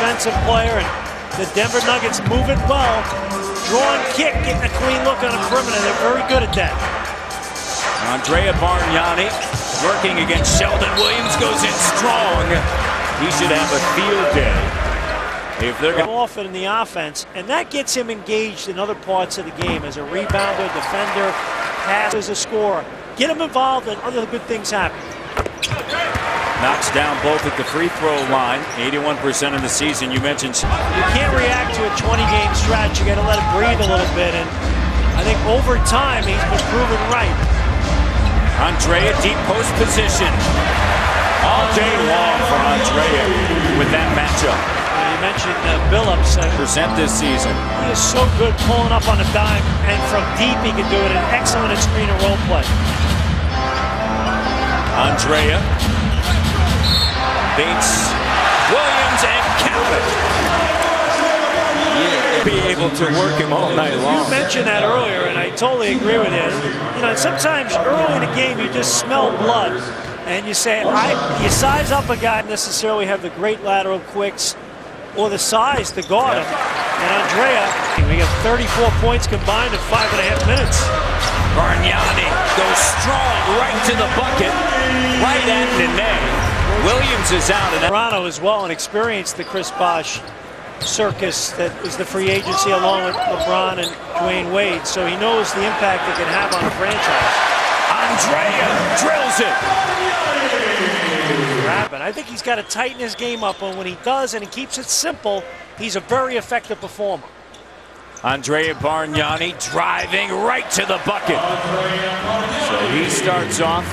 defensive player, and the Denver Nuggets move it well. Drawn kick, getting a clean look on a perimeter. They're very good at that. Andrea Bargnani working against Sheldon Williams goes in strong. He should have a field day. If they're going often in the offense, and that gets him engaged in other parts of the game as a rebounder, defender, pass as a scorer. Get him involved, and other good things happen. Knocks down both at the free throw line. 81% in the season. You mentioned You can't react to a 20-game stretch. You got to let it breathe a little bit, and I think over time he's been proven right. Andrea deep post position. All day long for Andrea with that matchup. Uh, you mentioned uh, Billups. Uh, Percent this season. he is so good pulling up on a dime, and from deep he can do it. And excellent at screen and roll play. Andrea beats Williams and Calvin. Be able to work him all night long. You mentioned that earlier, and I totally agree with you. You know, sometimes early in the game you just smell blood, and you say, I, you size up a guy necessarily have the great lateral quicks or the size to guard him. And Andrea, we got 34 points combined in five and a half minutes. Bargnani goes strong right to the bucket, right at Nene. Williams is out, and that Toronto as well and experienced the Chris Bosh circus that is the free agency along with LeBron and Dwyane Wade. So he knows the impact it can have on a franchise. Andrea drills it. I think he's got to tighten his game up, and when he does and he keeps it simple, he's a very effective performer. Andrea Bargnani driving right to the bucket. So he starts off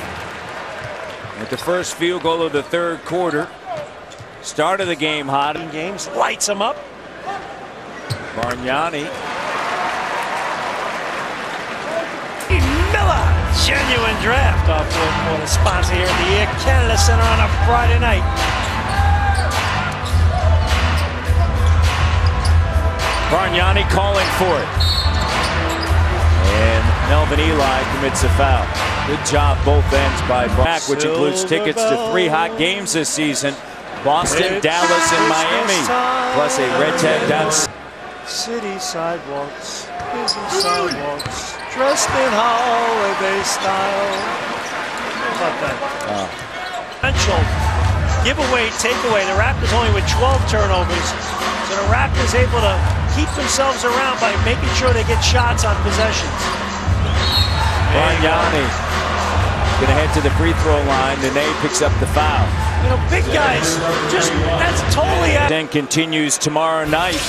with the first field goal of the third quarter. Start of the game hot. In games, lights him up. Bargnani Miller, genuine draft off the sponsor here at the Air Canada Center on a Friday night. Bargnani calling for it. Melvin Ely commits a foul. Good job both ends by Back, which includes tickets to three hot games this season. Boston, Dallas, and Miami. Plus a red tag down. City sidewalks, busy sidewalks, dressed in holiday style. How about that? Potential giveaway, takeaway. The Raptors only with 12 turnovers. So the Raptors able to keep themselves around by making sure they get shots on possessions. Bargnani gonna head to the free throw line. Nene picks up the foul. You know, big guys, just that's totally out. Then continues tomorrow night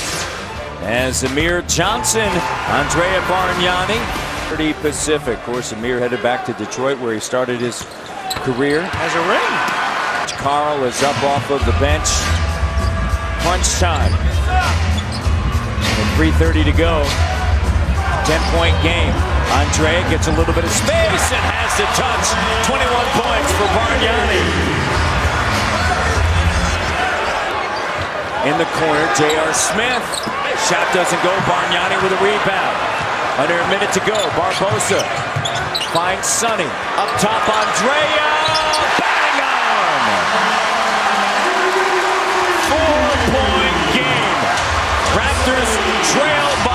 as Amir Johnson, Andrea Bargnani, 30 Pacific. Of course, Amir headed back to Detroit where he started his career. Has a ring. Carl is up off of the bench. Punch time. And 3.30 to go. 10-point game. Andre gets a little bit of space and has to touch. 21 points for Bargnani. In the corner, J.R. Smith. Shot doesn't go. Bargnani with a rebound. Under a minute to go. Barbosa finds Sonny. Up top, Andrea.